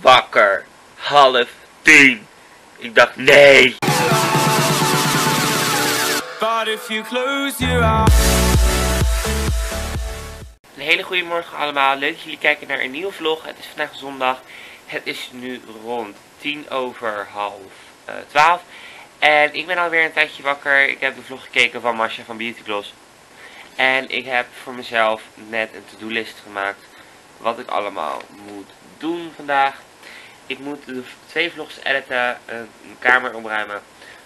wakker. Half tien. Ik dacht, nee. But if you close your eyes. Een hele goede morgen allemaal. Leuk dat jullie kijken naar een nieuwe vlog. Het is vandaag zondag. Het is nu rond 10 over half uh, 12. En ik ben alweer een tijdje wakker. Ik heb de vlog gekeken van Masha van Beauty Gloss. En ik heb voor mezelf net een to-do list gemaakt. Wat ik allemaal moet doen vandaag. Ik moet de twee vlogs editen, een kamer opruimen,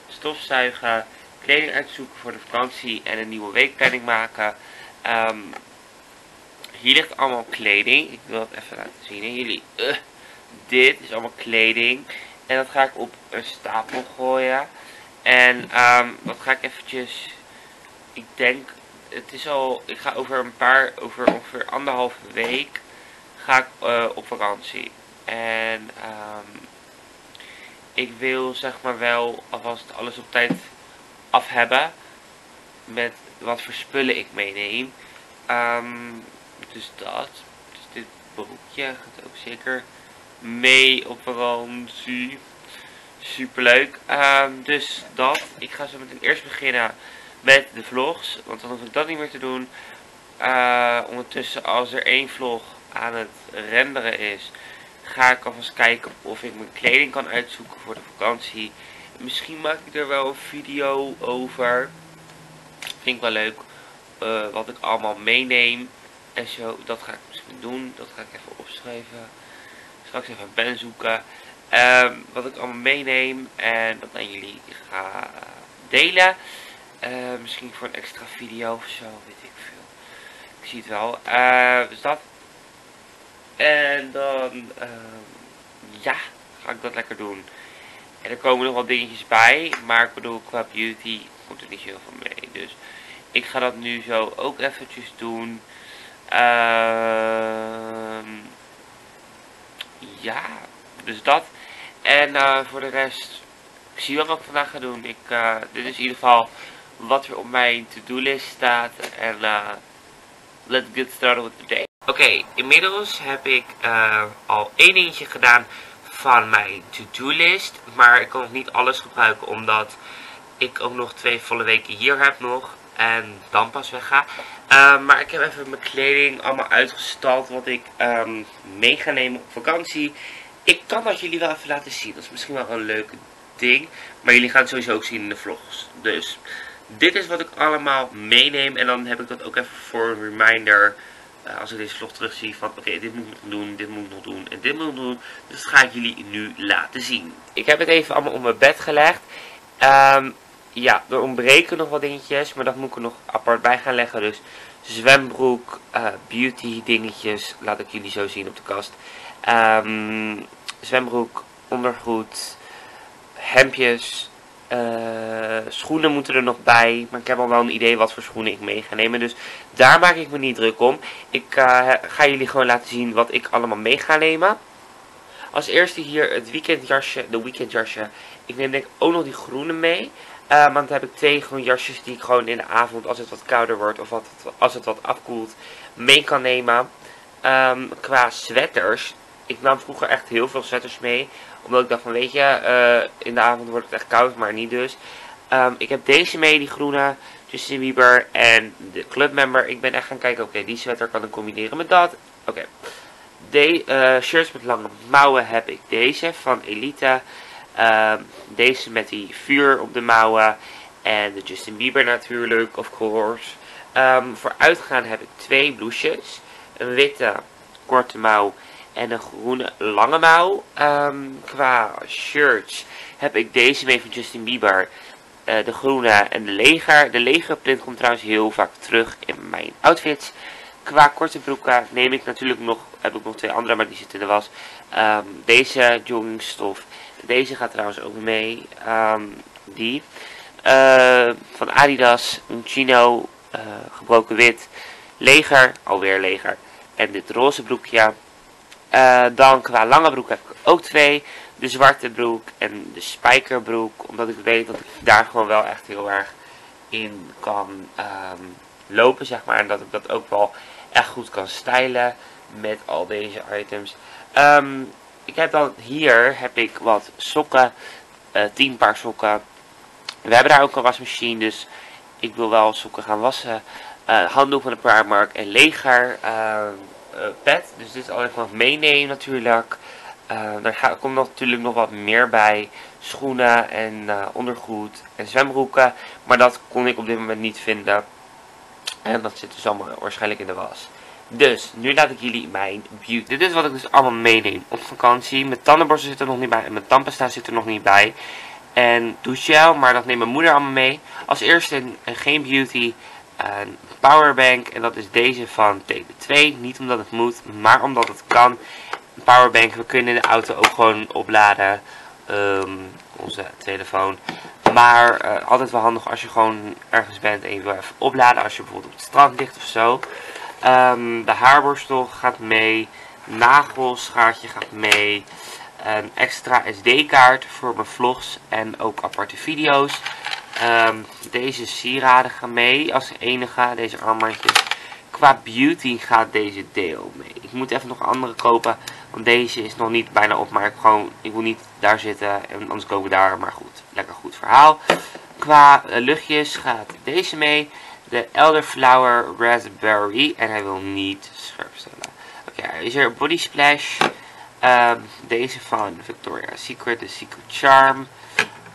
stofzuigen, kleding uitzoeken voor de vakantie en een nieuwe weekplanning maken. Um, hier ligt allemaal kleding. Ik wil het even laten zien jullie. Uh, dit is allemaal kleding. En dat ga ik op een stapel gooien. En um, dat ga ik eventjes... Ik denk... Het is al... Ik ga over een paar... Over ongeveer anderhalve week... Ga ik uh, op vakantie. En... Um, ik wil zeg maar wel alvast alles op tijd af hebben. Met wat voor spullen ik meeneem. Um, dus dat. Dus dit broekje gaat ook zeker mee op vakantie. Superleuk. Um, dus dat. Ik ga zo meteen eerst beginnen met de vlogs. Want dan hoef ik dat niet meer te doen. Uh, ondertussen als er één vlog aan het renderen is. Ga ik alvast kijken of ik mijn kleding kan uitzoeken voor de vakantie. Misschien maak ik er wel een video over. Vind ik wel leuk. Uh, wat ik allemaal meeneem. En zo, dat ga ik misschien doen. Dat ga ik even opschrijven. Straks even een pen zoeken. Um, wat ik allemaal meeneem. En dat aan jullie ga delen. Uh, misschien voor een extra video of zo. Weet ik veel. Ik zie het wel. Uh, dus dat. En dan. ja. Ga ik dat lekker doen. En er komen nog wat dingetjes bij. Maar ik bedoel, qua beauty komt er niet heel veel mee. Dus ik ga dat nu zo ook eventjes doen. Uh, ja, dus dat. En uh, voor de rest, ik zie wel wat ik vandaag ga doen. Ik, uh, dit is in ieder geval wat er op mijn to-do list staat. En uh, let's get started with the day. Oké, inmiddels heb ik al één dingetje gedaan van mijn to-do list. Maar ik kan nog niet alles gebruiken omdat ik ook nog twee volle weken hier heb nog. En dan pas wegga. Uh, maar ik heb even mijn kleding allemaal uitgestald wat ik um, mee ga nemen op vakantie. Ik kan dat jullie wel even laten zien. Dat is misschien wel een leuk ding. Maar jullie gaan het sowieso ook zien in de vlogs. Dus dit is wat ik allemaal meeneem. En dan heb ik dat ook even voor een reminder. Uh, als ik deze vlog terugzie van oké dit moet ik nog doen, dit moet ik nog doen en dit moet ik nog doen. Dus dat ga ik jullie nu laten zien. Ik heb het even allemaal op mijn bed gelegd. Um, ja, er ontbreken nog wat dingetjes, maar dat moet ik er nog apart bij gaan leggen. Dus zwembroek, uh, beauty dingetjes, laat ik jullie zo zien op de kast. Um, zwembroek, ondergoed, hemdjes, uh, schoenen moeten er nog bij. Maar ik heb al wel een idee wat voor schoenen ik mee ga nemen. Dus daar maak ik me niet druk om. Ik uh, ga jullie gewoon laten zien wat ik allemaal mee ga nemen. Als eerste hier het weekendjasje, de weekendjasje. Ik neem denk ik ook nog die groene mee. Uh, want heb ik twee groen jasjes die ik gewoon in de avond, als het wat kouder wordt of als het wat afkoelt, mee kan nemen. Um, qua sweaters, ik nam vroeger echt heel veel sweaters mee. Omdat ik dacht van, weet je, uh, in de avond wordt het echt koud, maar niet dus. Um, ik heb deze mee, die groene, Justin Bieber en de clubmember. Ik ben echt gaan kijken, oké, die sweater kan ik combineren met dat. Oké. Okay. Uh, shirts met lange mouwen heb ik deze van Elita. Uh, deze met die vuur op de mouwen. En de Justin Bieber natuurlijk, of course. Um, voor uitgaan heb ik twee blouses. Een witte korte mouw en een groene lange mouw. Um, qua shirts heb ik deze mee van Justin Bieber. Uh, de groene en de leger. De leger print komt trouwens heel vaak terug in mijn outfits. Qua korte broeken neem ik natuurlijk nog, heb ik nog twee andere, maar die zitten in de was. Um, deze joggingstof deze gaat trouwens ook mee. Um, die. Uh, van Adidas. Een chino. Uh, gebroken wit. Leger. Alweer leger. En dit roze broekje. Uh, dan qua lange broek heb ik ook twee. De zwarte broek en de spijkerbroek. Omdat ik weet dat ik daar gewoon wel echt heel erg in kan um, lopen, zeg maar. En dat ik dat ook wel echt goed kan stylen met al deze items. Um, ik heb dan hier heb ik wat sokken. Uh, 10 paar sokken. We hebben daar ook een wasmachine, dus ik wil wel sokken gaan wassen. Uh, handdoek van de Primark en leger uh, pet. Dus dit is al even wat meenemen natuurlijk. daar komt natuurlijk nog wat meer bij. Schoenen en ondergoed en zwembroeken. Maar dat kon ik op dit moment niet vinden. En dat zit dus allemaal waarschijnlijk in de was. Dus, nu laat ik jullie mijn beauty. Dit is wat ik dus allemaal meeneem op vakantie. Mijn tandenborstel zit er nog niet bij. En mijn tandpasta zit er nog niet bij. En douchegel, maar dat neemt mijn moeder allemaal mee. Als eerste een, geen beauty, een powerbank. En dat is deze van TB2. Niet omdat het moet, maar omdat het kan. Een powerbank, we kunnen de auto ook gewoon opladen. Um, onze telefoon. Maar uh, altijd wel handig als je gewoon ergens bent en je wil even opladen. Als je bijvoorbeeld op het strand ligt of zo. Um, de haarborstel gaat mee. Nagelschaartje gaat mee. Een extra SD-kaart voor mijn vlogs en ook aparte video's. Um, deze sieraden gaan mee als enige. Deze armbandjes. Qua beauty gaat deze deel mee. Ik moet even nog andere kopen. Want deze is nog niet bijna op. Maar ik, gewoon, ik wil niet daar zitten. En anders kopen daar. Maar goed. Lekker goed verhaal. Qua uh, luchtjes gaat deze mee de Elderflower Raspberry. En hij wil niet scherp stellen. Oké, okay, is er Body Splash. Um, deze van Victoria's Secret, de Secret Charm.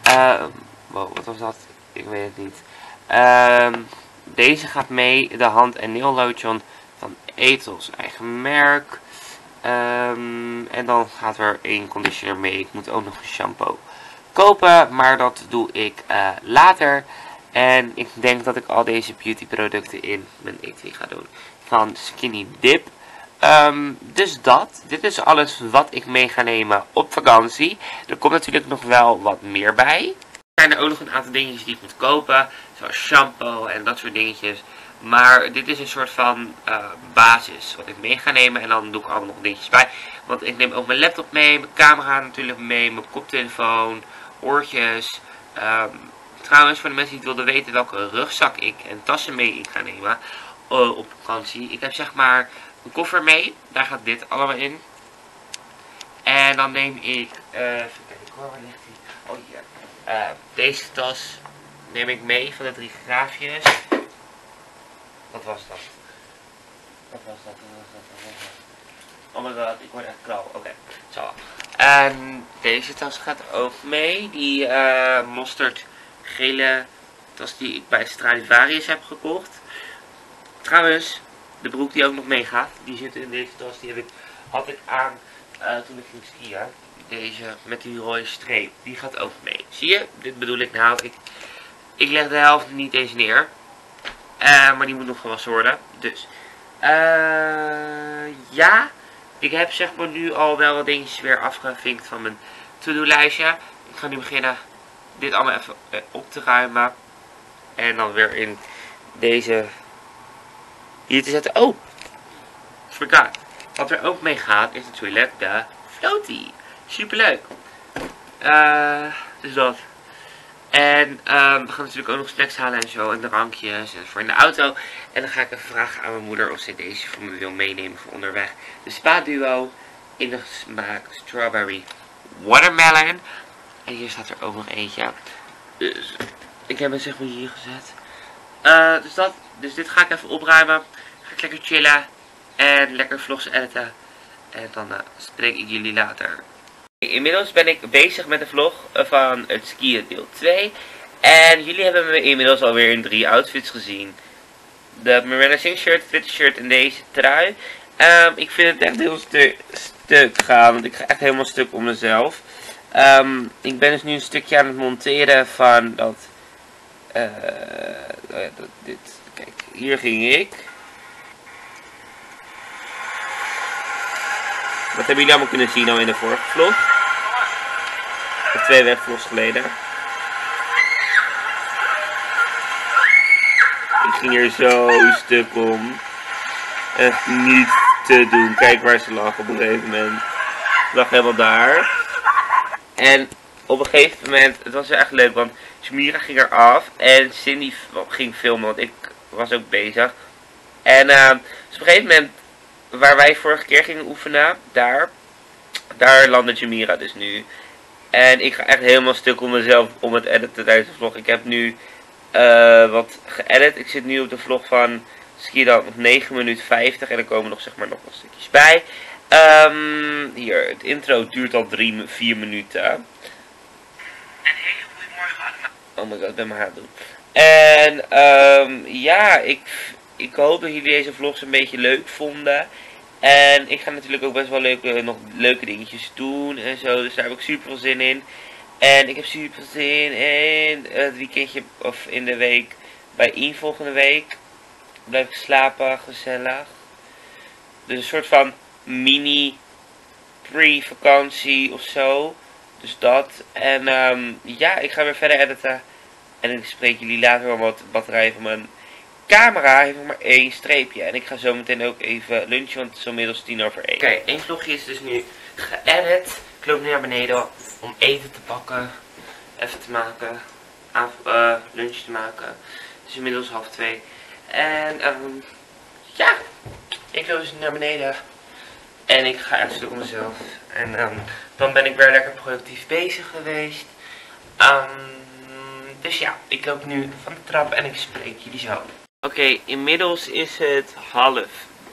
Um, wow, wat was dat? Ik weet het niet. Um, deze gaat mee, de hand- en nail lotion van Ethos eigen merk. en dan gaat er één conditioner mee. Ik moet ook nog een shampoo kopen, maar dat doe ik uh, later. En ik denk dat ik al deze beauty producten in mijn eten ga doen. Van Skinny Dip. Um, dus dat. Dit is alles wat ik mee ga nemen op vakantie. Er komt natuurlijk nog wel wat meer bij. Zijn er ook nog een aantal dingetjes die ik moet kopen. Zoals shampoo en dat soort dingetjes. Maar dit is een soort van uh, basis wat ik mee ga nemen. En dan doe ik allemaal nog dingetjes bij. Want ik neem ook mijn laptop mee. Mijn camera natuurlijk mee. Mijn koptelefoon. Oortjes. Um, Trouwens, voor de mensen die wilden weten welke rugzak ik en tassen mee ik ga nemen uh, op vakantie. Ik heb zeg maar een koffer mee. Daar gaat dit allemaal in. En dan neem ik, uh, even kijken waar ligt die? Oh hier. Uh, deze tas neem ik mee van de drie graafjes. Wat was dat? Wat was dat? Wat was dat? Wat was dat? Oh my god, ik word echt krauw. Oké, zo. En deze tas gaat ook mee. Die uh, mosterd gele tas die ik bij Stradivarius heb gekocht. Trouwens, de broek die ook nog meegaat, die zit in deze tas. Die heb ik, had ik aan uh, toen ik ging skiën. Deze met die rode streep, die gaat ook mee. Zie je? Dit bedoel ik nou. Ik, ik leg de helft niet eens neer. Uh, maar die moet nog gewassen worden. Dus. Uh, ja. Ik heb zeg maar nu al wel wat dingetjes weer afgevinkt van mijn to-do lijstje. Ik ga nu beginnen dit allemaal even op te ruimen. En dan weer in deze hier te zetten. Oh, forgot. Wat er ook mee gaat is natuurlijk de floaty. Superleuk. Uh, dus dat. En um, we gaan natuurlijk ook nog snacks halen en zo. En drankjes en voor in de auto. En dan ga ik even vragen aan mijn moeder of ze deze voor me wil meenemen voor onderweg. De Spa Duo in de smaak Strawberry Watermelon. En hier staat er ook nog eentje. Dus ik heb het zeg maar hier gezet. Uh, dus, dat, dus dit ga ik even opruimen. Ga ik lekker chillen. En lekker vlogs editen. En dan uh, spreek ik jullie later. Inmiddels ben ik bezig met de vlog van het skiën deel 2. En jullie hebben me inmiddels alweer in drie outfits gezien. De Miranda Sing shirt, shirt en deze trui. Um, ik vind het echt heel stu stuk gaan. Want ik ga echt helemaal stuk om mezelf. Um, ik ben dus nu een stukje aan het monteren van dat, dat dit, kijk, hier ging ik. Wat hebben jullie allemaal kunnen zien al in de vorige vlog? Twee webvlogs geleden. Ik ging er zo stuk om. Echt niet te doen. Kijk waar ze lag op een gegeven moment. Ik lag helemaal daar. En op een gegeven moment, het was echt leuk, want Smira ging eraf en Cindy ging filmen, want ik was ook bezig. En uh, op een gegeven moment, waar wij vorige keer gingen oefenen, daar, Daar landde Jamira dus nu. En ik ga echt helemaal stuk om mezelf om het editen tijdens de vlog. Ik heb nu uh, wat geëdit. Ik zit nu op de vlog van Skidan op 9 minuten 50. En er komen nog zeg maar nog wat stukjes bij. Um, hier, het intro duurt al 3, 4 minuten. En hele goedemorgen allemaal. Oh my god, ik ben mijn haar doen. En um, ja, ik, ik hoop dat jullie deze vlogs een beetje leuk vonden. En ik ga natuurlijk ook best wel leuke, nog leuke dingetjes doen en zo. Dus daar heb ik super veel zin in. En ik heb super veel zin in het weekendje of in de week bij in volgende week. Blijf ik slapen, gezellig. Dus een soort van mini pre-vakantie of zo. Dus dat. En um, ja, ik ga weer verder editen. En ik spreek jullie later wel wat batterijen van mijn camera heeft nog maar één streepje. En ik ga zo meteen ook even lunchen, want het is inmiddels tien over één. Oké, één vlogje is dus nu geëdit. Ik loop nu naar beneden om eten te pakken. Even te maken. Uh, lunch te maken. Het is inmiddels half twee. En um, ja, ik loop dus naar beneden. En ik ga echt zoeken mezelf. En um, dan ben ik weer lekker productief bezig geweest. Um, dus ja, ik loop nu van de trap en ik spreek jullie zo. Oké, inmiddels is het half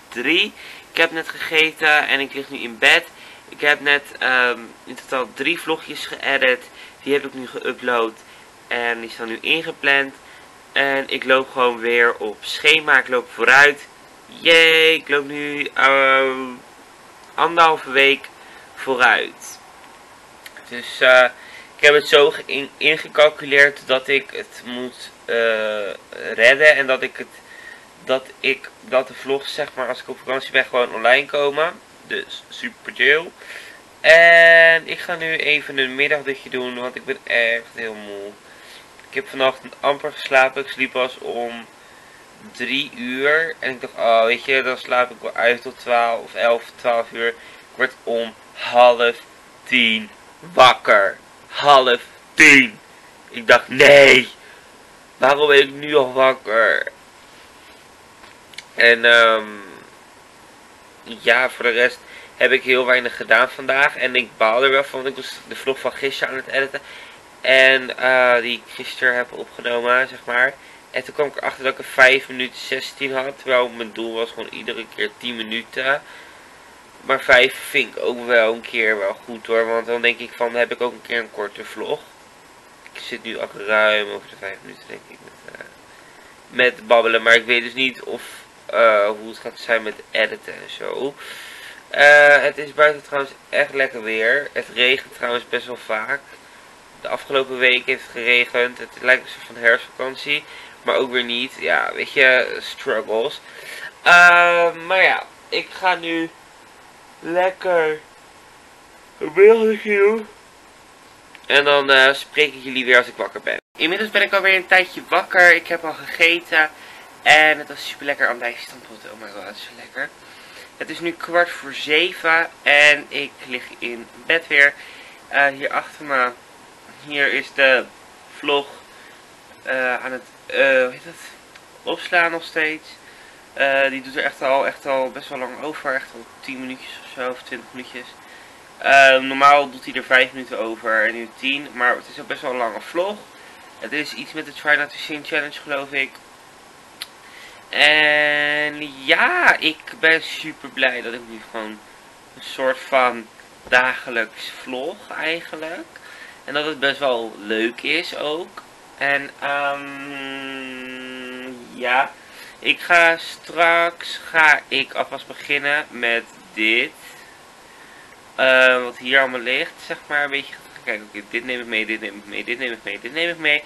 drie. Ik heb net gegeten en ik lig nu in bed. Ik heb net um, in totaal drie vlogjes geëdit. Die heb ik nu geüpload. En die staan nu ingepland. En ik loop gewoon weer op schema. Ik loop vooruit. Jee, ik loop nu uh, anderhalve week vooruit. Dus uh, ik heb het zo ingecalculeerd dat ik het moet redden. En dat ik het dat ik dat de vlogs zeg maar als ik op vakantie ben gewoon online komen. Dus super chill. En ik ga nu even een middagdutje doen, want ik ben echt heel moe. Ik heb vannacht amper geslapen. Ik sliep pas om 3 uur. En ik dacht, oh weet je, dan slaap ik wel uit tot 12 of 11, 12 uur. Ik word om half 10 wakker. Half 10. Ik dacht, nee. Waarom ben ik nu al wakker? En um, ja, voor de rest heb ik heel weinig gedaan vandaag. En ik baal er wel van. Ik was de vlog van gisteren aan het editen. En uh, die ik gisteren heb opgenomen, zeg maar. En toen kwam ik erachter dat ik er 5 minuten 16 had. Terwijl mijn doel was gewoon iedere keer 10 minuten. Maar 5 vind ik ook wel een keer wel goed hoor. Want dan denk ik van, heb ik ook een keer een korte vlog. Zit nu al ruim over de 5 minuten denk ik met, uh, met babbelen. Maar ik weet dus niet of uh, hoe het gaat zijn met editen en zo. Uh, het is buiten trouwens echt lekker weer. Het regent trouwens best wel vaak. De afgelopen week heeft het geregend. Het lijkt een soort van herfstvakantie. Maar ook weer niet. Ja, weet je, struggles. Maar ja, ik ga nu lekker een beeldje doen. En dan uh, spreek ik jullie weer als ik wakker ben. Inmiddels ben ik alweer een tijdje wakker. Ik heb al gegeten. En het was super lekker stamppot. Oh my god, het is lekker. Het is nu kwart voor zeven. En ik lig in bed weer. Uh, hier achter me. Hier is de vlog uh, aan het hoe heet het? opslaan nog steeds. die doet er echt al, echt al best wel lang over. Echt al 10 minuutjes of zo. Of 20 minuutjes. Normaal doet hij er 5 minuten over. En nu 10. Maar het is ook best wel een lange vlog. Het is iets met de Try Not To Sing Challenge geloof ik. En ja, ik ben super blij dat ik nu gewoon een soort van dagelijks vlog eigenlijk. En dat het best wel leuk is ook. En um, ja, ik ga straks ga ik alvast beginnen met dit. Uh, wat hier allemaal ligt, zeg maar. Een beetje, kijk, oké, dit neem ik mee, dit neem ik mee, dit neem ik mee, dit neem ik mee.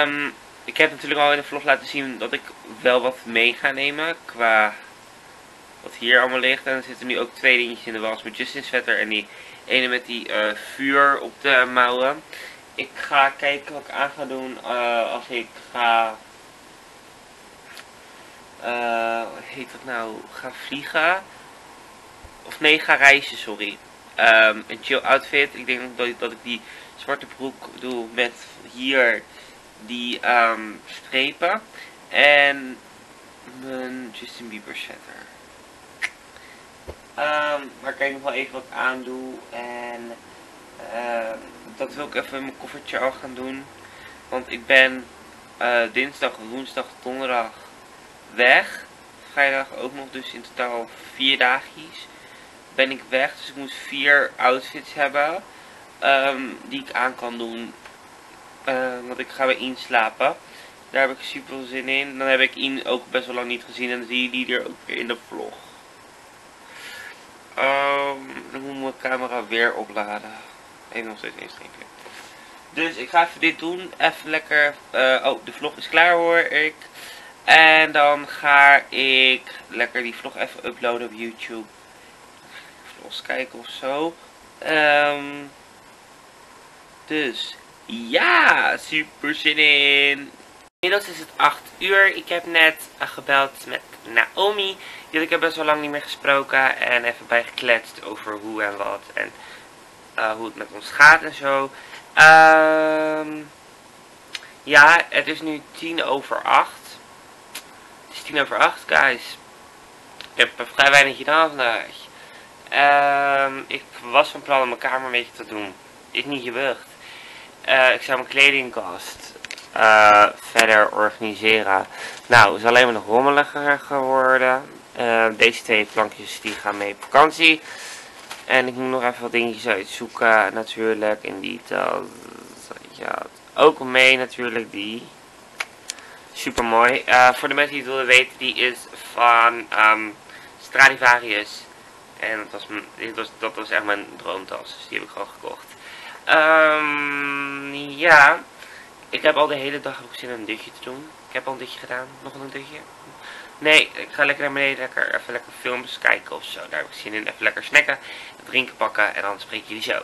Um, ik heb natuurlijk al in de vlog laten zien dat ik wel wat mee ga nemen qua wat hier allemaal ligt. En er zitten nu ook twee dingetjes in de was met Justin Sweater en die ene met die uh, vuur op de mouwen. Ik ga kijken wat ik aan ga doen uh, als ik ga, heet dat nou, ga vliegen. Of nee, ga reizen, sorry. Um, een chill outfit. Ik denk dat, dat ik die zwarte broek doe met hier die um, strepen en mijn Justin Bieber setter. Ehm, waar ik nog wel even wat aan doe. En ehm, dat wil ik even in mijn koffertje al gaan doen. Want ik ben eh, dinsdag, woensdag, donderdag weg. Vrijdag ook nog, dus in totaal vier dagjes ben ik weg. Dus ik moet vier outfits hebben. ehm, die ik aan kan doen. Eh, want ik ga bij inslapen. Daar heb ik super veel zin in. Dan heb ik In ook best wel lang niet gezien. En dan zie je die er ook weer in de vlog. Ehm, dan moet mijn camera weer opladen. Even nog steeds insteken. Dus ik ga even dit doen. Even lekker. eh, oh, de vlog is klaar hoor ik. En dan ga ik lekker die vlog even uploaden op YouTube. Kijken of zo. Ehm, dus ja, super zin in. Inmiddels is het 8 uur. Ik heb net eh, gebeld met Naomi. Ik heb best wel lang niet meer gesproken. En even bij gekletst over hoe en wat. En eh, hoe het met ons gaat en zo. Ehm ja, het is nu tien over acht. Het is tien over acht, guys. Ik heb vrij weinig gedaan vandaag. Ehm ik was van plan om mijn kamer een beetje te doen. Is niet gebeurd. Eh, ik zou mijn kledingkast eh, verder organiseren. Nou, is alleen maar nog rommeliger geworden. Eh, deze twee plankjes die gaan mee op vakantie. En ik moet nog even wat dingetjes uitzoeken natuurlijk. In die. Ja, ook mee natuurlijk die. Super mooi. voor de mensen die het willen weten, die is van ehm, Stradivarius. En dat was, was, dat was echt mijn droomtas. Dus die heb ik gewoon gekocht. Ehm ja. Ik heb al de hele dag ook zin om een dutje te doen. Ik heb al een dutje gedaan. Nog een dutje. Nee, ik ga lekker naar beneden. Lekker, even lekker films kijken of zo. Daar heb ik zin in. Even lekker snacken. Drinken pakken. En dan spreek jullie zo.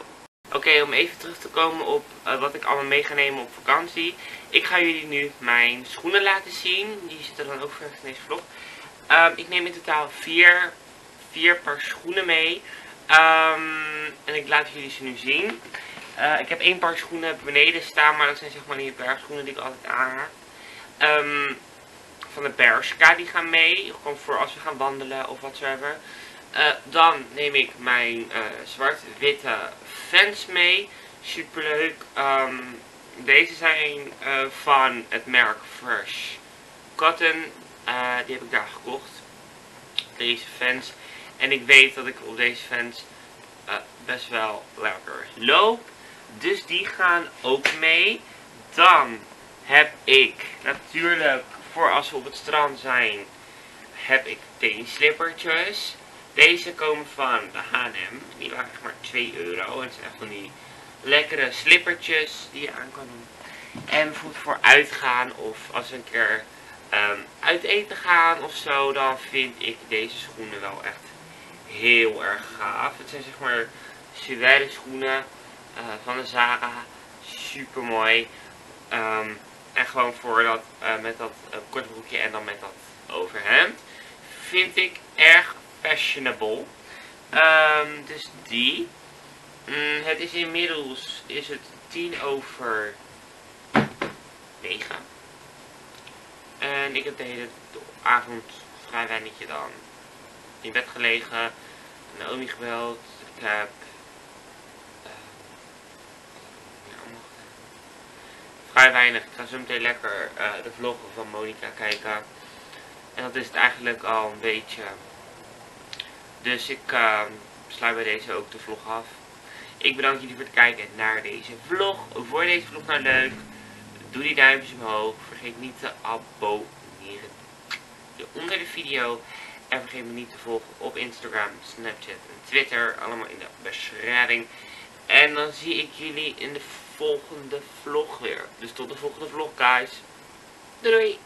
Oké, om even terug te komen op eh, wat ik allemaal mee ga nemen op vakantie. Ik ga jullie nu mijn schoenen laten zien. Die zitten dan ook verder in deze vlog. Ehm, ik neem in totaal vier, vier paar schoenen mee. Ehm, en ik laat jullie ze nu zien. Eh, ik heb één paar schoenen beneden staan, maar dat zijn zeg maar die bergschoenen die ik altijd aanraak. Ehm, van de Bershka, die gaan mee. Gewoon voor als we gaan wandelen of whatsoever. Eh dan neem ik mijn eh, zwart-witte Vans mee. Superleuk. Ehm, deze zijn van het merk Fresh Cotton. Die heb ik daar gekocht. Deze fans. En ik weet dat ik op deze fans eh, best wel lekker loop. Dus die gaan ook mee. Dan heb ik natuurlijk, voor als we op het strand zijn, heb ik teenslippertjes. Deze komen van de H&M. Die waren echt maar 2 euro. En het zijn echt van die lekkere slippertjes die je aan kan doen. En bijvoorbeeld voor uitgaan of als we een keer ehm, uit eten gaan of zo, dan vind ik deze schoenen wel echt heel erg gaaf. Het zijn zeg maar suède schoenen eh, van de Zara. Super mooi. en gewoon voor dat, eh, met dat eh, korte broekje en dan met dat overhemd. Vind ik erg fashionable. Ehm, dus die. Mm, het is inmiddels is het tien over 9. En ik heb de hele avond vrij dan in bed gelegen. Naomi gebeld. Ik heb... gedaan. vrij weinig. Ik ga zo meteen lekker eh, de vlog van Monica kijken. En dat is het eigenlijk al een beetje. Dus ik uh, sluit bij deze ook de vlog af. Ik bedank jullie voor het kijken naar deze vlog. Voor deze vlog nou leuk. Doe die duimpjes omhoog. Vergeet niet te abonneren onder de video. En vergeet me niet te volgen op Instagram, Snapchat en Twitter. Allemaal in de beschrijving. En dan zie ik jullie in de volgende vlog weer. Dus tot de volgende vlog guys. Doei doei.